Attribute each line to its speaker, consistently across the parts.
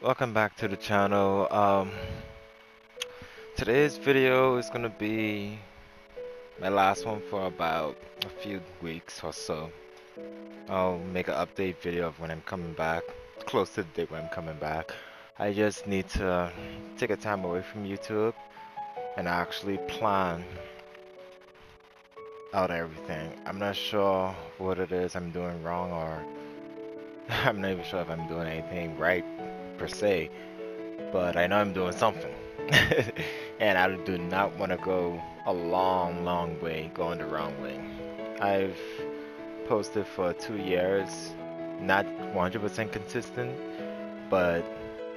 Speaker 1: welcome back to the channel. Um, today's video is gonna be my last one for about a few weeks or so. I'll make an update video of when I'm coming back, close to the date when I'm coming back. I just need to take a time away from YouTube and actually plan out everything. I'm not sure what it is I'm doing wrong or I'm not even sure if I'm doing anything right per se, but I know I'm doing something. and I do not want to go a long, long way going the wrong way. I've posted for two years, not 100% consistent, but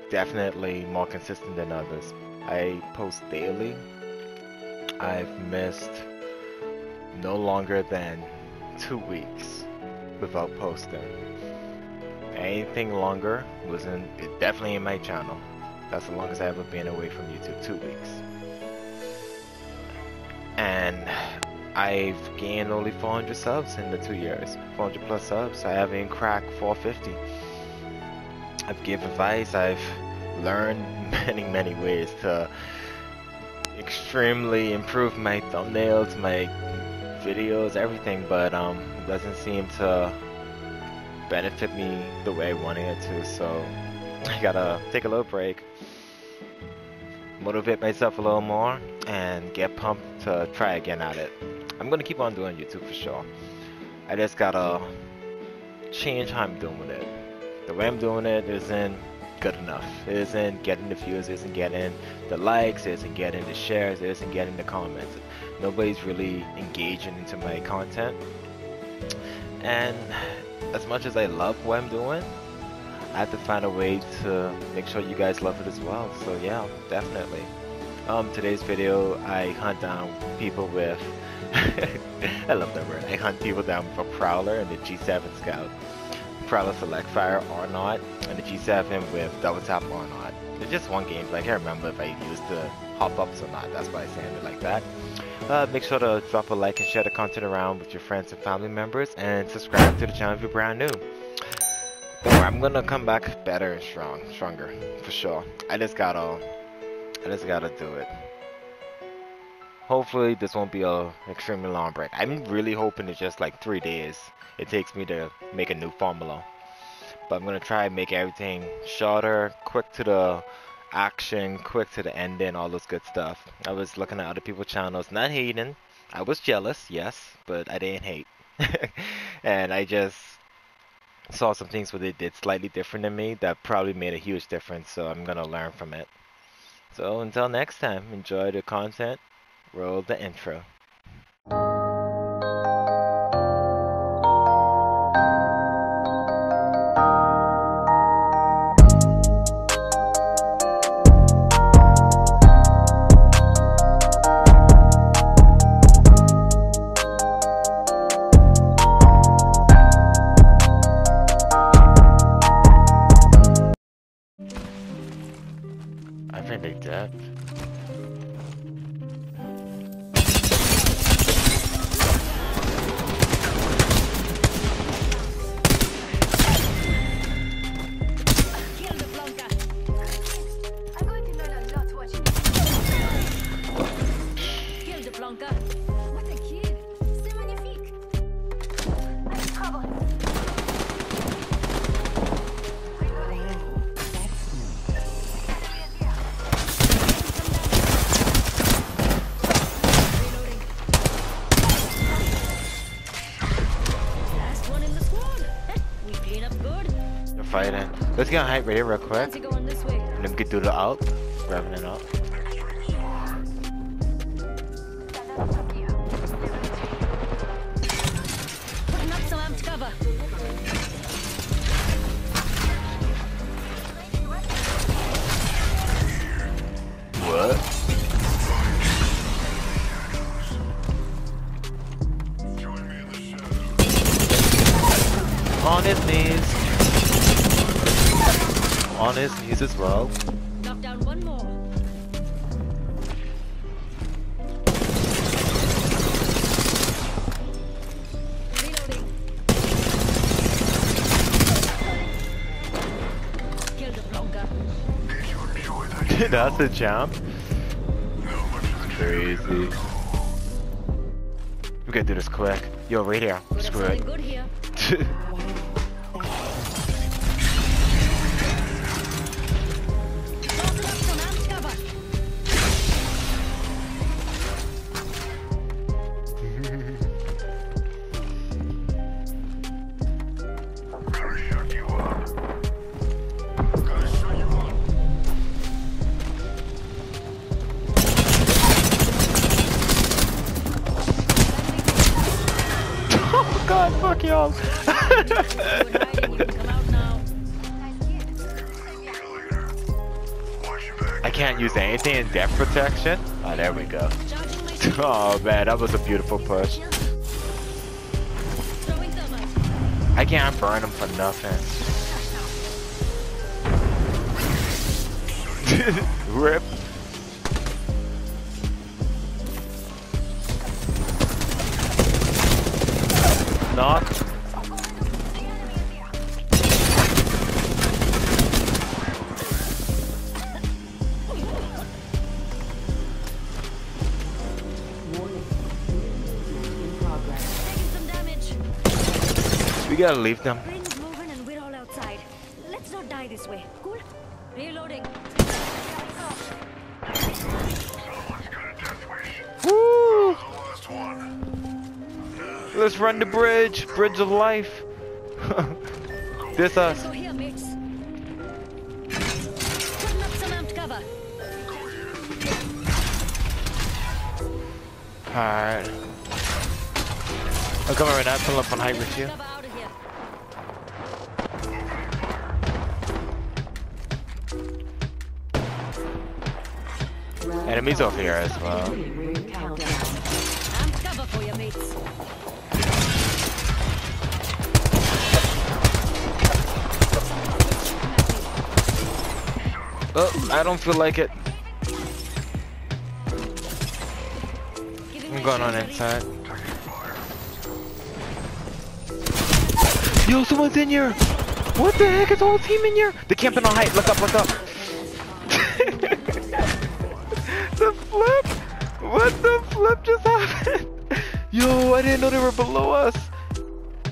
Speaker 1: definitely more consistent than others. I post daily. I've missed no longer than two weeks without posting. Anything longer was in definitely in my channel. That's the longest I've ever been away from YouTube, two weeks. And I've gained only 400 subs in the two years, 400 plus subs. I haven't cracked 450. I've given advice. I've learned many, many ways to extremely improve my thumbnails, my videos, everything, but um, doesn't seem to benefit me the way I wanted it to. So I gotta take a little break, motivate myself a little more, and get pumped to try again at it. I'm gonna keep on doing YouTube for sure. I just gotta change how I'm doing it. The way I'm doing it isn't good enough. It isn't getting the views, it isn't getting the likes, it isn't getting the shares, it isn't getting the comments. Nobody's really engaging into my content. And as much as I love what I'm doing, I have to find a way to make sure you guys love it as well. So yeah, definitely. Um, today's video, I hunt down people with, I love that word, I hunt people down with a Prowler and the G7 Scout. Prowler Select Fire or not, and the G7 with Double Tap or not. It's just one game. Like I can't remember if I used the hop-ups or not. That's why I said it like that. Uh, make sure to drop a like and share the content around with your friends and family members. And subscribe to the channel if you're brand new. Don't worry, I'm gonna come back better and strong, stronger, for sure. I just gotta, I just gotta do it hopefully this won't be a extremely long break. I'm really hoping it's just like three days it takes me to make a new formula. But I'm gonna try and make everything shorter, quick to the action, quick to the ending, all those good stuff. I was looking at other people's channels, not hating. I was jealous, yes, but I didn't hate. and I just saw some things where they did slightly different than me that probably made a huge difference, so I'm gonna learn from it. So until next time, enjoy the content, roll the intro. Fighting. Let's get on height radio real quick.
Speaker 2: Fancy going this way.
Speaker 1: And then we can do the out. Grabbing it up.
Speaker 2: Putting up some amped cover.
Speaker 1: What? On his knees. On his knees as well.
Speaker 2: Knock down one more. Reloading. Kill the Blanca.
Speaker 1: That's a jump. Crazy. We gotta do this quick. Yo, right here. Screw it. I can't use anything in depth protection. Oh, there we go. Oh man, that was a beautiful push. I can't burn him for nothing. Rip. Knock. Gotta leave them.
Speaker 2: Ring's moving and we're all outside. Let's not die this way. Cool? Reloading.
Speaker 1: Woo! Let's run the bridge. Bridge of life. this us.
Speaker 2: So here, mates. Putting up some.
Speaker 1: Alright. I'm coming right now. Pull up on height with you. Enemies over here as well. Oh, I don't feel like it. I'm going on inside. Yo, someone's in here! What the heck is the whole team in here? They're camping on height. Look up, look up. Flip? What the flip just happened? Yo, I didn't know they were below us.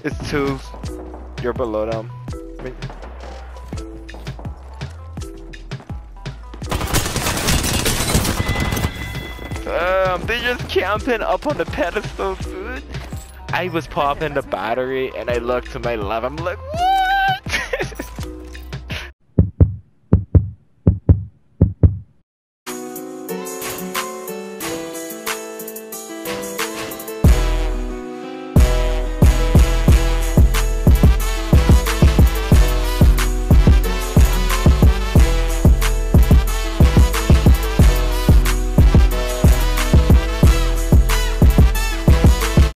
Speaker 1: It's two. You're below them. Wait. Um, they just camping up on the pedestal, dude. I was popping the battery and I looked to my left. I'm like, what?